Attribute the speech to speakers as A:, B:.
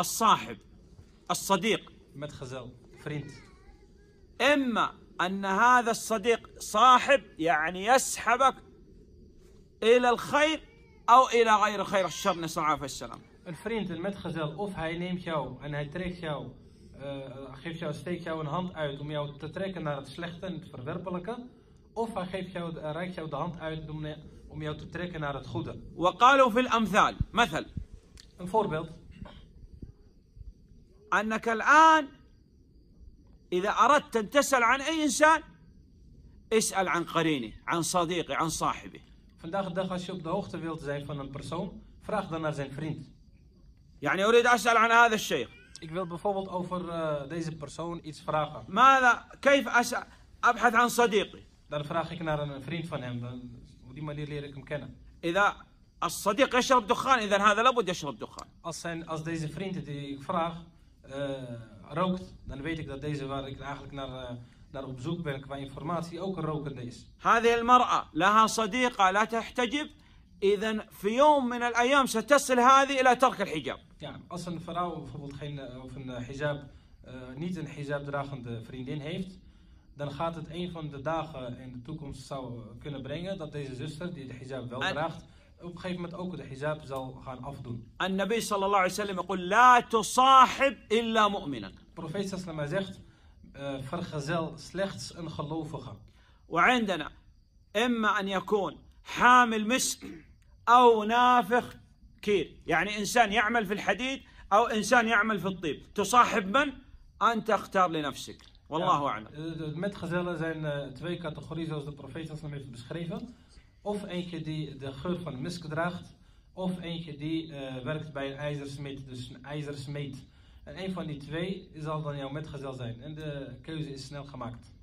A: الصاحب الصديق.
B: مدخزل فريند.
A: إما أن هذا الصديق صاحب يعني يسحبك إلى الخير أو إلى غير الخير الشر نسأل الله
B: عافية السلام الفريند المدخزل أوف هاي نيم شاو أن هاي تريك شاو آه، أخيف شاو ستيك شاو إن هاند أوت أم تتريك أن هاد تفردر بلك أوف هاي شاو رايك شاو دهاند أوت أم تتريك أن هاد
A: وقالوا في الأمثال مثل أنك الآن إذا أردت أن تسأل عن أي إنسان اسأل عن قرينه عن صديقه عن صاحبه
B: Vandaag de dag als je op de hoogte wilt zijn van een persoon, vraag dan naar zijn vriend.
A: يعني أريد أسأل عن هذا الشيخ
B: Ik wil bijvoorbeeld over eh, deze persoon iets vragen.
A: ماذا كيف أسأل أبحث عن صديقي
B: Dan vraag ik naar een vriend van hem. Dan, op die manier leer ik hem kennen.
A: إذا الصديق يشرب دخان إذا هذا لابد يشرب دخان
B: Als, zijn, als deze vriend die ik vraag eh, rookt, dan weet ik dat deze waar ik eigenlijk naar, eh, naar op zoek ben qua informatie ook een rokende is.
A: هذه المرأة لها صديقة لا تحتجب إذا في يوم من الأيام ستصل هذه إلى ترك الحجاب
B: Ja, als een vrouw bijvoorbeeld geen, eh, of een eh, hijab, eh, niet een hijab dragende vriendin heeft, dan gaat het een van de dagen in de toekomst zou eh, kunnen brengen dat deze zuster, die de hijab wel
A: En-
B: draagt, op een gegeven moment ook de hijab zal gaan afdoen.
A: النبي صلى الله عليه وسلم يقول لا تصاحب إلا مؤمنا
B: profeet sallallahu zegt, eh, vergezel slechts een gelovige.
A: وعندنا إما أن يكون حامل مسك أو نافخ كير يعني إنسان يعمل في الحديد أو إنسان يعمل في الطيب تصاحب من أنت اختار لنفسك والله أعلم
B: eh, metgezellen zijn eh, twee categorieën zoals de profeet sallallahu heeft beschreven. Of eentje die de geur van misk draagt, of eentje die eh, werkt bij een ijzersmeet, dus een ijzersmeet. En een van die twee zal dan jouw metgezel zijn. En de keuze is snel gemaakt.